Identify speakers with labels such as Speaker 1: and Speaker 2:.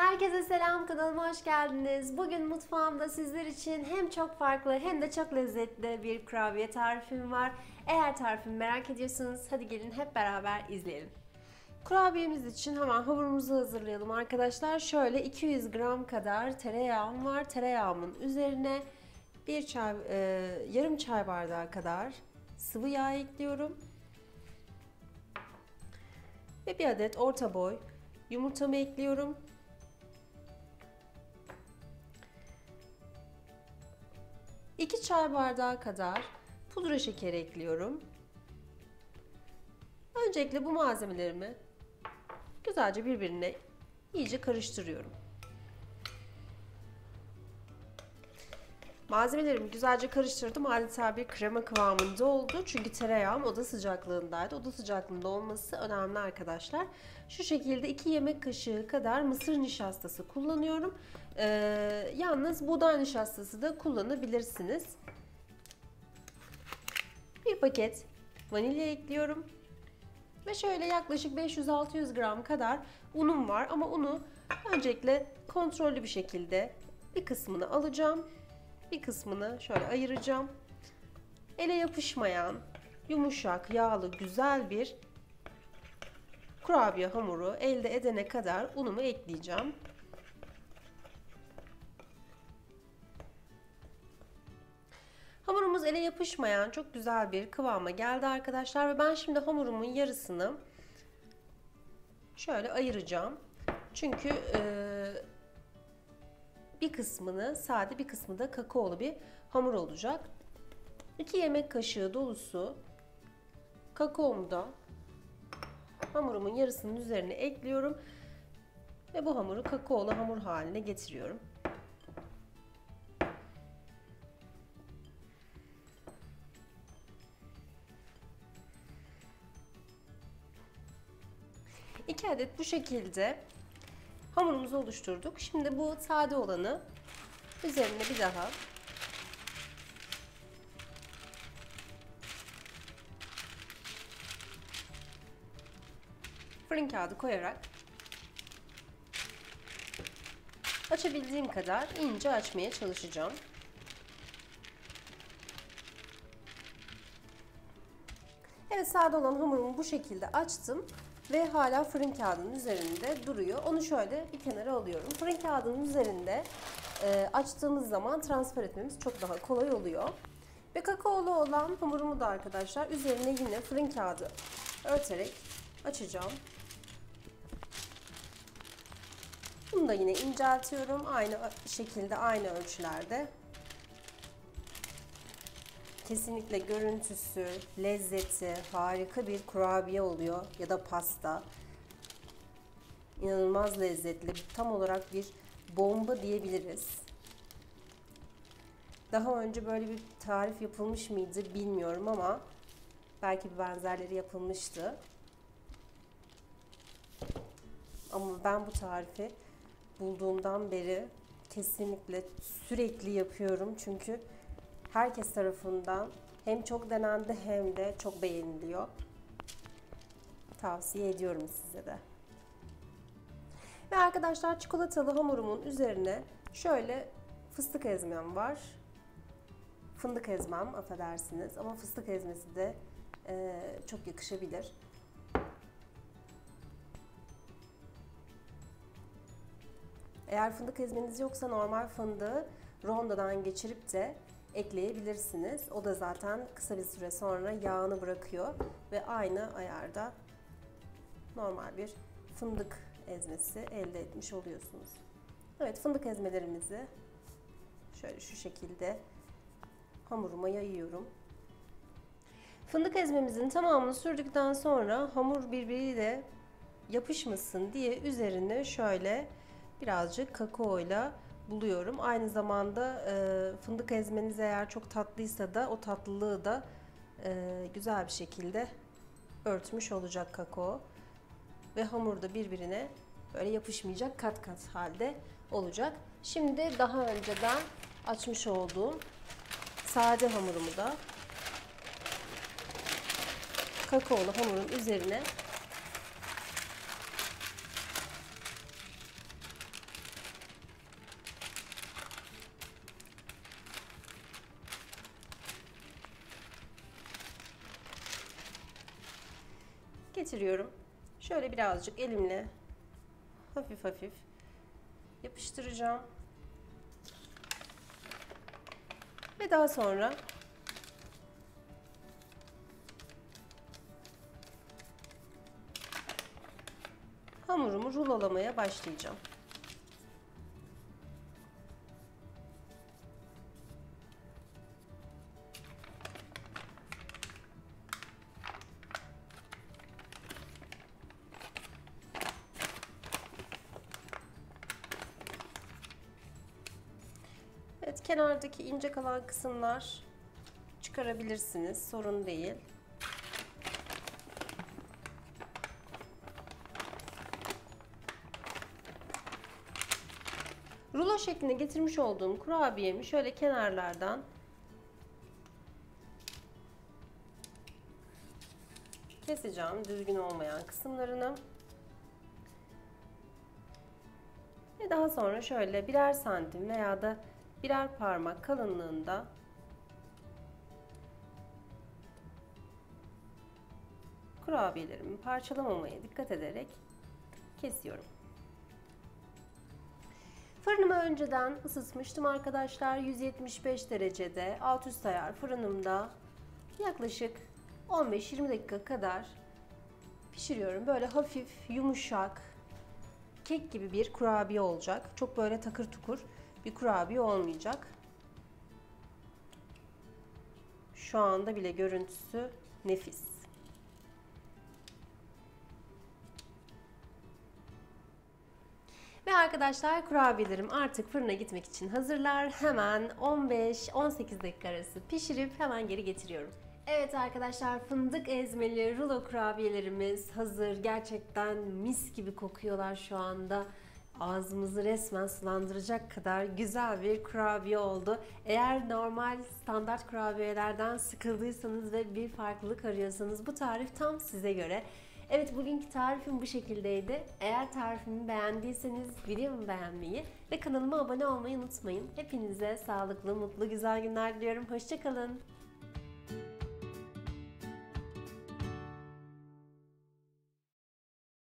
Speaker 1: Herkese selam kanalıma hoş geldiniz. Bugün mutfağımda sizler için hem çok farklı hem de çok lezzetli bir kurabiye tarifim var. Eğer tarifimi merak ediyorsanız hadi gelin hep beraber izleyelim. Kurabiyemiz için hemen hamurumuzu hazırlayalım arkadaşlar. Şöyle 200 gram kadar tereyağım var. Tereyağımın üzerine bir çay, e, yarım çay bardağı kadar sıvı yağ ekliyorum. Ve bir adet orta boy yumurtamı ekliyorum. İki çay bardağı kadar pudra şekeri ekliyorum. Öncelikle bu malzemelerimi güzelce birbirine iyice karıştırıyorum. Malzemelerimi güzelce karıştırdım. Adeta bir krema kıvamında oldu. Çünkü tereyağım oda sıcaklığındaydı. Oda sıcaklığında olması önemli arkadaşlar. Şu şekilde 2 yemek kaşığı kadar mısır nişastası kullanıyorum. Ee, yalnız buğday nişastası da kullanabilirsiniz. Bir paket vanilya ekliyorum. Ve şöyle yaklaşık 500-600 gram kadar unum var. Ama unu öncelikle kontrollü bir şekilde bir kısmını alacağım bir kısmını şöyle ayıracağım. Ele yapışmayan, yumuşak, yağlı, güzel bir kurabiye hamuru elde edene kadar unumu ekleyeceğim. Hamurumuz ele yapışmayan çok güzel bir kıvama geldi arkadaşlar ve ben şimdi hamurumun yarısını şöyle ayıracağım. Çünkü e, bir kısmını sade bir kısmı da kakaolu bir hamur olacak. 2 yemek kaşığı dolusu kakaomu da hamurumun yarısının üzerine ekliyorum. Ve bu hamuru kakaolu hamur haline getiriyorum. İki adet bu şekilde Hamurumuzu oluşturduk. Şimdi bu sade olanı üzerine bir daha fırın kağıdı koyarak açabildiğim kadar ince açmaya çalışacağım. Evet sade olan hamurumu bu şekilde açtım ve hala fırın kağıdının üzerinde duruyor. Onu şöyle bir kenara alıyorum. Fırın kağıdının üzerinde e, açtığımız zaman transfer etmemiz çok daha kolay oluyor. Ve kakaolu olan hamurumu da arkadaşlar üzerine yine fırın kağıdı örterek açacağım. Bunu da yine inceltiyorum. Aynı şekilde aynı ölçülerde. Kesinlikle görüntüsü, lezzeti harika bir kurabiye oluyor ya da pasta. İnanılmaz lezzetli. Tam olarak bir bomba diyebiliriz. Daha önce böyle bir tarif yapılmış mıydı bilmiyorum ama belki bir benzerleri yapılmıştı. Ama ben bu tarifi bulduğumdan beri kesinlikle sürekli yapıyorum. Çünkü herkes tarafından hem çok denendi hem de çok beğeniliyor. Tavsiye ediyorum size de. Ve arkadaşlar çikolatalı hamurumun üzerine şöyle fıstık ezmem var. Fındık ezmem affedersiniz ama fıstık ezmesi de e, çok yakışabilir. Eğer fındık ezmeniz yoksa normal fındığı rondodan geçirip de ekleyebilirsiniz. O da zaten kısa bir süre sonra yağını bırakıyor ve aynı ayarda normal bir fındık ezmesi elde etmiş oluyorsunuz. Evet fındık ezmelerimizi şöyle şu şekilde hamuruma yayıyorum. Fındık ezmemizin tamamını sürdükten sonra hamur birbiriyle yapışmasın diye üzerine şöyle birazcık kakao ile buluyorum. Aynı zamanda e, fındık ezmeniz eğer çok tatlıysa da o tatlılığı da e, güzel bir şekilde örtmüş olacak kakao. Ve hamur da birbirine böyle yapışmayacak kat kat halde olacak. Şimdi daha önceden açmış olduğum sade hamurumu da kakaolu hamurun üzerine getiriyorum. Şöyle birazcık elimle hafif hafif yapıştıracağım. Ve daha sonra hamurumu rulolamaya başlayacağım. Evet, kenardaki ince kalan kısımlar çıkarabilirsiniz. Sorun değil. Rulo şekline getirmiş olduğum kurabiyemi şöyle kenarlardan keseceğim düzgün olmayan kısımlarını. Ve daha sonra şöyle birer santim veya da birer parmak kalınlığında kurabiyelerimi parçalamamaya dikkat ederek kesiyorum. Fırınımı önceden ısıtmıştım arkadaşlar. 175 derecede alt üst ayar fırınımda yaklaşık 15-20 dakika kadar pişiriyorum. Böyle hafif, yumuşak, kek gibi bir kurabiye olacak. Çok böyle takır tukur bir kurabiye olmayacak. Şu anda bile görüntüsü nefis. Ve arkadaşlar kurabiyelerim artık fırına gitmek için hazırlar. Hemen 15-18 dakika arası pişirip hemen geri getiriyorum. Evet arkadaşlar fındık ezmeli rulo kurabiyelerimiz hazır. Gerçekten mis gibi kokuyorlar şu anda. Ağzımızı resmen sulandıracak kadar güzel bir kurabiye oldu. Eğer normal standart kurabiyelerden sıkıldıysanız ve bir farklılık arıyorsanız bu tarif tam size göre. Evet bugünkü tarifim bu şekildeydi. Eğer tarifimi beğendiyseniz videomu beğenmeyi ve kanalıma abone olmayı unutmayın. Hepinize sağlıklı, mutlu, güzel günler diliyorum. Hoşçakalın.